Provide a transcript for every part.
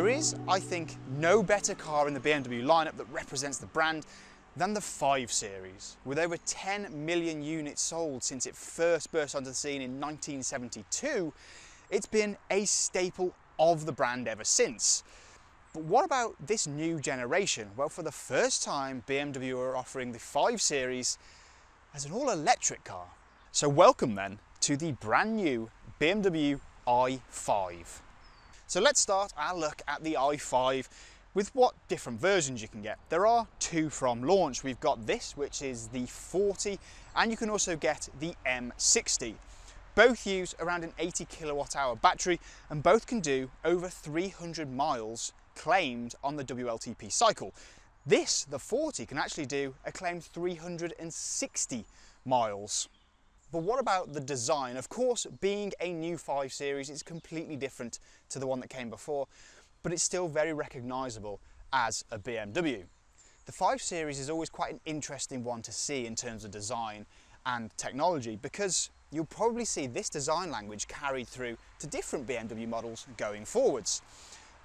There is, I think, no better car in the BMW lineup that represents the brand than the 5 Series. With over 10 million units sold since it first burst onto the scene in 1972, it's been a staple of the brand ever since. But what about this new generation? Well, for the first time, BMW are offering the 5 Series as an all-electric car. So welcome then to the brand new BMW i5. So let's start our look at the i5 with what different versions you can get. There are two from launch. We've got this, which is the 40, and you can also get the M60. Both use around an 80 kilowatt hour battery and both can do over 300 miles claimed on the WLTP cycle. This, the 40, can actually do a claimed 360 miles. But what about the design? Of course, being a new 5 Series, it's completely different to the one that came before, but it's still very recognisable as a BMW. The 5 Series is always quite an interesting one to see in terms of design and technology because you'll probably see this design language carried through to different BMW models going forwards.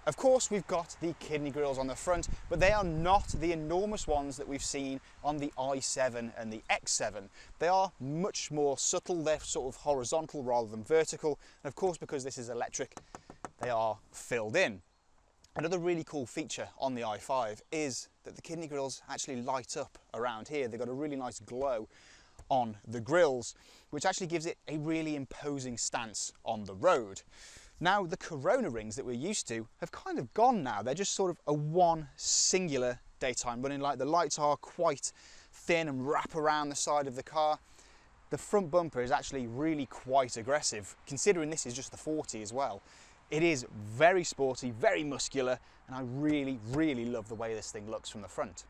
Of course, we've got the kidney grills on the front, but they are not the enormous ones that we've seen on the i7 and the X7. They are much more subtle, they're sort of horizontal rather than vertical. And of course, because this is electric, they are filled in. Another really cool feature on the i5 is that the kidney grills actually light up around here. They've got a really nice glow on the grills, which actually gives it a really imposing stance on the road. Now the corona rings that we're used to have kind of gone now. They're just sort of a one singular daytime running light. The lights are quite thin and wrap around the side of the car. The front bumper is actually really quite aggressive, considering this is just the 40 as well. It is very sporty, very muscular, and I really, really love the way this thing looks from the front.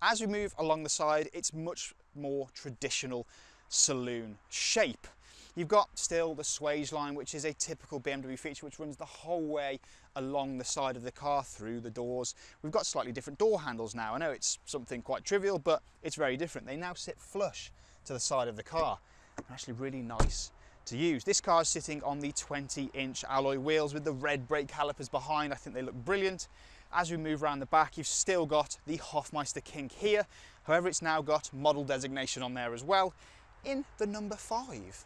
As we move along the side, it's much more traditional saloon shape. You've got still the swage line, which is a typical BMW feature, which runs the whole way along the side of the car through the doors. We've got slightly different door handles now. I know it's something quite trivial, but it's very different. They now sit flush to the side of the car. They're actually really nice to use. This car is sitting on the 20 inch alloy wheels with the red brake calipers behind. I think they look brilliant. As we move around the back, you've still got the Hofmeister kink here. However, it's now got model designation on there as well in the number five.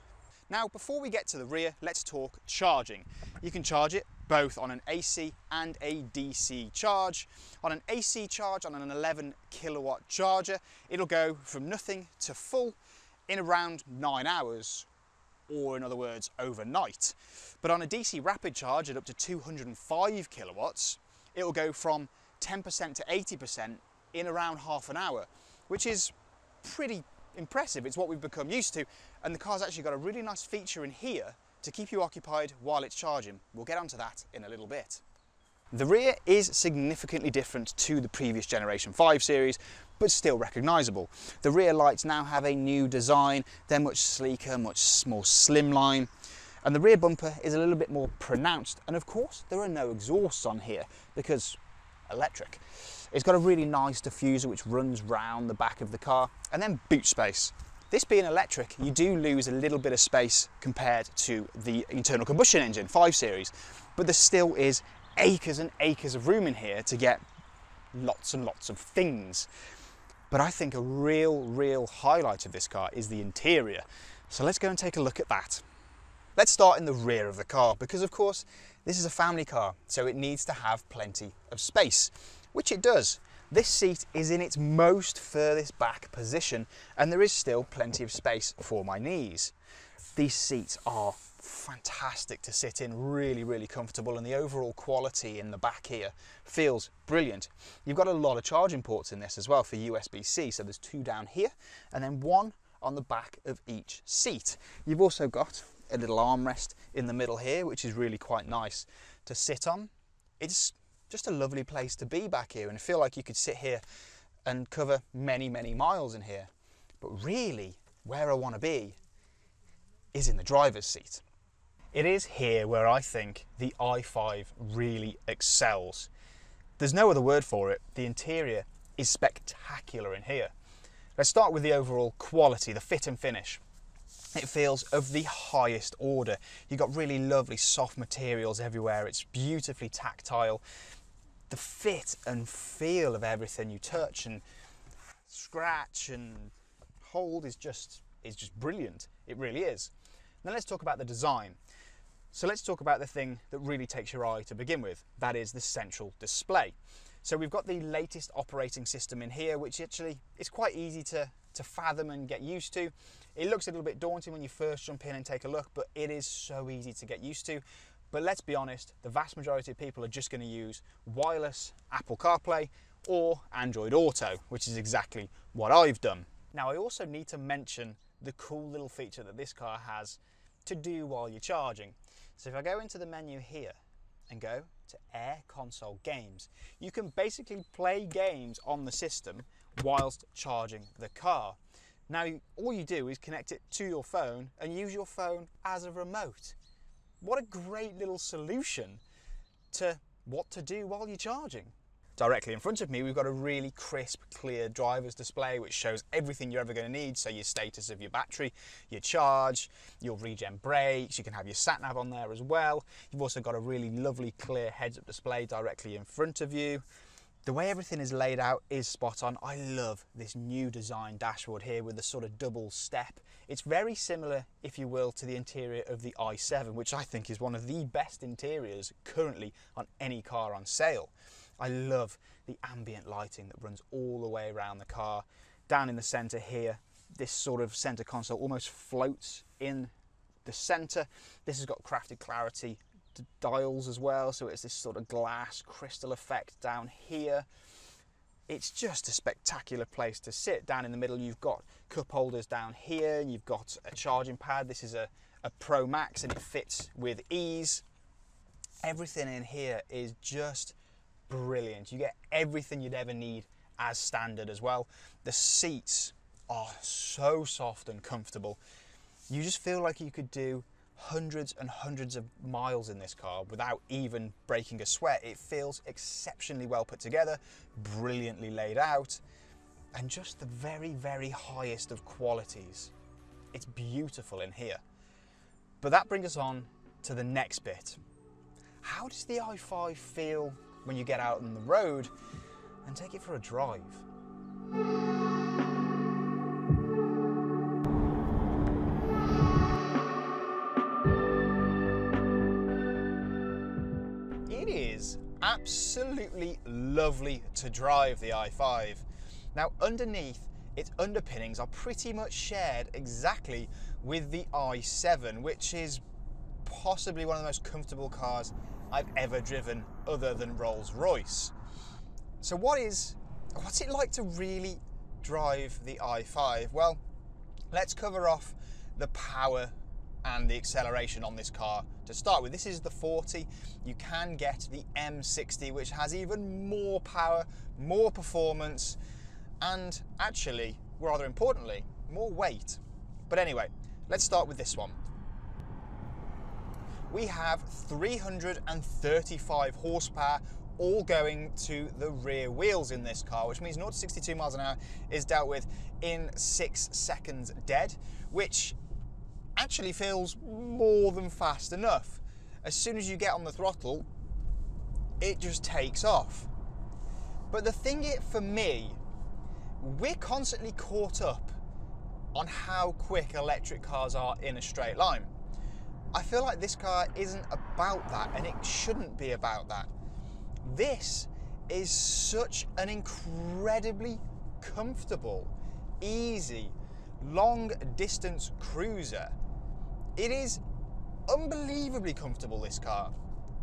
Now, before we get to the rear, let's talk charging. You can charge it both on an AC and a DC charge. On an AC charge, on an 11 kilowatt charger, it'll go from nothing to full in around nine hours, or in other words, overnight. But on a DC rapid charge at up to 205 kilowatts, it will go from 10% to 80% in around half an hour, which is pretty impressive. It's what we've become used to. And the car's actually got a really nice feature in here to keep you occupied while it's charging. We'll get onto that in a little bit. The rear is significantly different to the previous generation 5 series, but still recognisable. The rear lights now have a new design. They're much sleeker, much more slimline. And the rear bumper is a little bit more pronounced. And of course, there are no exhausts on here because electric. It's got a really nice diffuser which runs round the back of the car and then boot space. This being electric, you do lose a little bit of space compared to the internal combustion engine 5 Series, but there still is acres and acres of room in here to get lots and lots of things. But I think a real, real highlight of this car is the interior. So let's go and take a look at that. Let's start in the rear of the car because of course this is a family car, so it needs to have plenty of space which it does. This seat is in its most furthest back position and there is still plenty of space for my knees. These seats are fantastic to sit in, really, really comfortable and the overall quality in the back here feels brilliant. You've got a lot of charging ports in this as well for USB-C, so there's two down here and then one on the back of each seat. You've also got a little armrest in the middle here, which is really quite nice to sit on. It's just a lovely place to be back here and feel like you could sit here and cover many, many miles in here. But really, where I want to be is in the driver's seat. It is here where I think the i5 really excels. There's no other word for it. The interior is spectacular in here. Let's start with the overall quality, the fit and finish. It feels of the highest order. You've got really lovely soft materials everywhere. It's beautifully tactile. The fit and feel of everything you touch and scratch and hold is just is just brilliant. It really is. Now let's talk about the design. So let's talk about the thing that really takes your eye to begin with. That is the central display. So we've got the latest operating system in here, which actually is quite easy to, to fathom and get used to. It looks a little bit daunting when you first jump in and take a look, but it is so easy to get used to. But let's be honest, the vast majority of people are just going to use wireless Apple CarPlay or Android Auto, which is exactly what I've done. Now I also need to mention the cool little feature that this car has to do while you're charging. So if I go into the menu here and go to AirConsole Games, you can basically play games on the system whilst charging the car. Now all you do is connect it to your phone and use your phone as a remote. What a great little solution to what to do while you're charging. Directly in front of me, we've got a really crisp, clear driver's display which shows everything you're ever going to need. So your status of your battery, your charge, your regen brakes, you can have your sat nav on there as well. You've also got a really lovely, clear heads up display directly in front of you. The way everything is laid out is spot on. I love this new design dashboard here with the sort of double step. It's very similar, if you will, to the interior of the i7, which I think is one of the best interiors currently on any car on sale. I love the ambient lighting that runs all the way around the car. Down in the center here, this sort of center console almost floats in the center. This has got crafted clarity dials as well, so it's this sort of glass crystal effect down here. It's just a spectacular place to sit. Down in the middle, you've got cup holders down here, you've got a charging pad. This is a, a Pro Max and it fits with ease. Everything in here is just brilliant. You get everything you'd ever need as standard as well. The seats are so soft and comfortable. You just feel like you could do hundreds and hundreds of miles in this car without even breaking a sweat. It feels exceptionally well put together, brilliantly laid out, and just the very, very highest of qualities. It's beautiful in here. But that brings us on to the next bit. How does the i5 feel when you get out on the road and take it for a drive. Absolutely lovely to drive the i5. Now underneath its underpinnings are pretty much shared exactly with the i7 which is possibly one of the most comfortable cars I've ever driven other than Rolls Royce. So what is, what's it like to really drive the i5? Well, let's cover off the power and the acceleration on this car to start with. This is the 40. You can get the M60, which has even more power, more performance, and actually, rather importantly, more weight. But anyway, let's start with this one we have 335 horsepower all going to the rear wheels in this car, which means 0 to 62 miles an hour is dealt with in six seconds dead, which actually feels more than fast enough. As soon as you get on the throttle, it just takes off. But the thing it for me, we're constantly caught up on how quick electric cars are in a straight line. I feel like this car isn't about that and it shouldn't be about that. This is such an incredibly comfortable, easy, long distance cruiser. It is unbelievably comfortable, this car.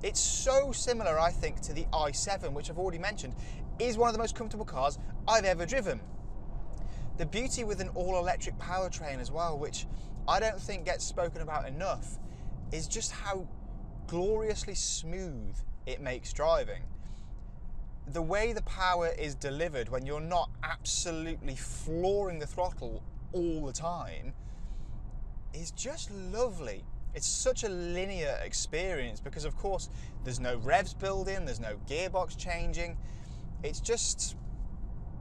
It's so similar, I think, to the i7, which I've already mentioned, is one of the most comfortable cars I've ever driven. The beauty with an all electric powertrain as well, which I don't think gets spoken about enough, is just how gloriously smooth it makes driving. The way the power is delivered when you're not absolutely flooring the throttle all the time is just lovely. It's such a linear experience because, of course, there's no revs building, there's no gearbox changing. It's just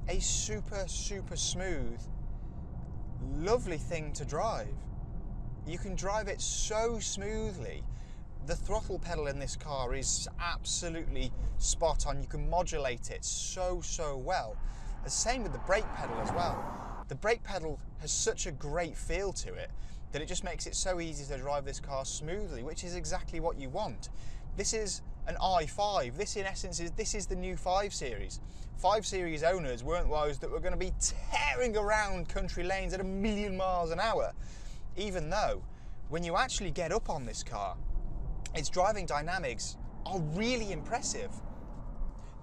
a super, super smooth, lovely thing to drive. you can drive it so smoothly. The throttle pedal in this car is absolutely spot on. You can modulate it so, so well. The same with the brake pedal as well. The brake pedal has such a great feel to it that it just makes it so easy to drive this car smoothly, which is exactly what you want. This is an i5. This in essence is this is the new 5 Series. 5 Series owners weren't those that were going to be tearing around country lanes at a million miles an hour. Even though when you actually get up on this car, its driving dynamics are really impressive.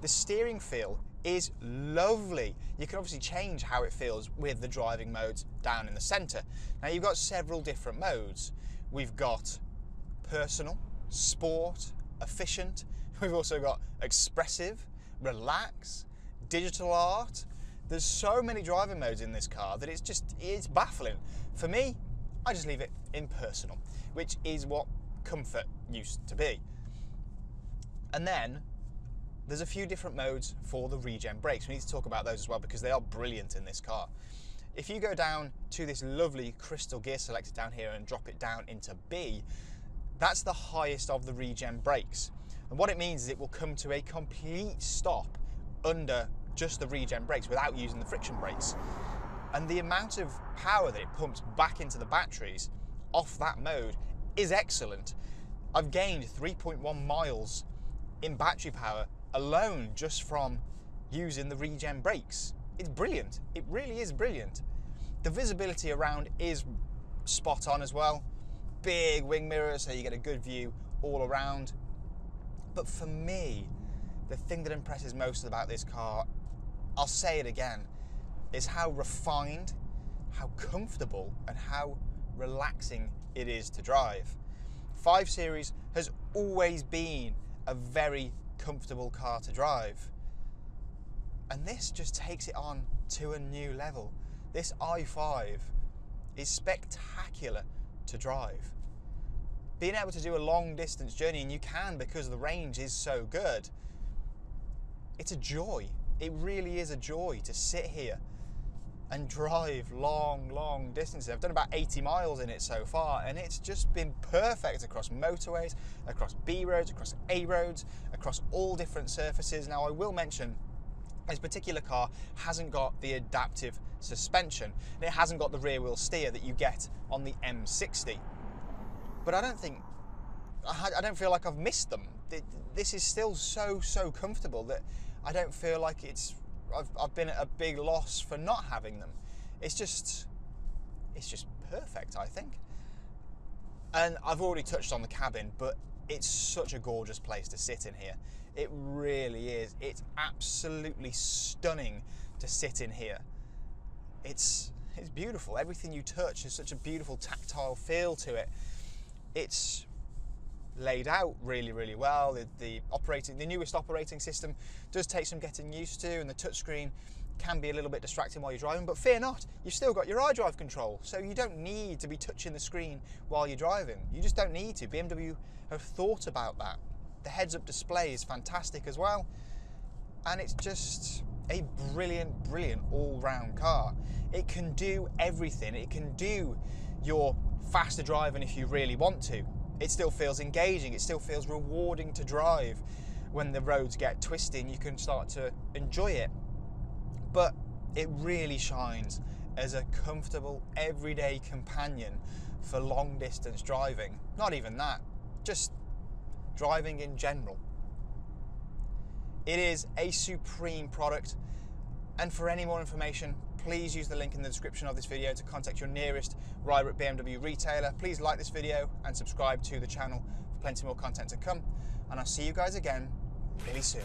The steering feel is lovely. You can obviously change how it feels with the driving modes down in the center. Now you've got several different modes. We've got personal, sport, efficient. We've also got expressive, relax, digital art. There's so many driving modes in this car that it's just, it's baffling. For me, I just leave it in personal, which is what comfort used to be. And then there's a few different modes for the regen brakes. We need to talk about those as well because they are brilliant in this car. If you go down to this lovely crystal gear selector down here and drop it down into B, that's the highest of the regen brakes. And what it means is it will come to a complete stop under just the regen brakes without using the friction brakes. And the amount of power that it pumps back into the batteries off that mode is excellent. I've gained 3.1 miles in battery power alone just from using the regen brakes. It's brilliant. It really is brilliant. The visibility around is spot on as well. Big wing mirrors so you get a good view all around. But for me, the thing that impresses most about this car, I'll say it again, is how refined, how comfortable, and how relaxing it is to drive. 5 Series has always been a very comfortable car to drive. And this just takes it on to a new level. This i5 is spectacular to drive. Being able to do a long distance journey, and you can because the range is so good, it's a joy. It really is a joy to sit here and drive long, long distances. I've done about 80 miles in it so far, and it's just been perfect across motorways, across B roads, across A roads, across all different surfaces. Now, I will mention this particular car hasn't got the adaptive suspension, and it hasn't got the rear wheel steer that you get on the M60. But I don't think, I don't feel like I've missed them. This is still so, so comfortable that I don't feel like it's I've, I've been at a big loss for not having them. It's just, it's just perfect, I think. And I've already touched on the cabin, but it's such a gorgeous place to sit in here. It really is. It's absolutely stunning to sit in here. It's it's beautiful. Everything you touch has such a beautiful tactile feel to it. It's laid out really, really well. The, the, operating, the newest operating system does take some getting used to, and the touchscreen can be a little bit distracting while you're driving. But fear not, you've still got your iDrive control, so you don't need to be touching the screen while you're driving. You just don't need to. BMW have thought about that. The heads-up display is fantastic as well, and it's just a brilliant, brilliant all-round car. It can do everything. It can do your faster driving if you really want to it still feels engaging, it still feels rewarding to drive. When the roads get twisting, you can start to enjoy it. But it really shines as a comfortable, everyday companion for long distance driving. Not even that, just driving in general. It is a supreme product, and for any more information, please use the link in the description of this video to contact your nearest Rybrook BMW retailer. Please like this video and subscribe to the channel for plenty more content to come. And I'll see you guys again really soon.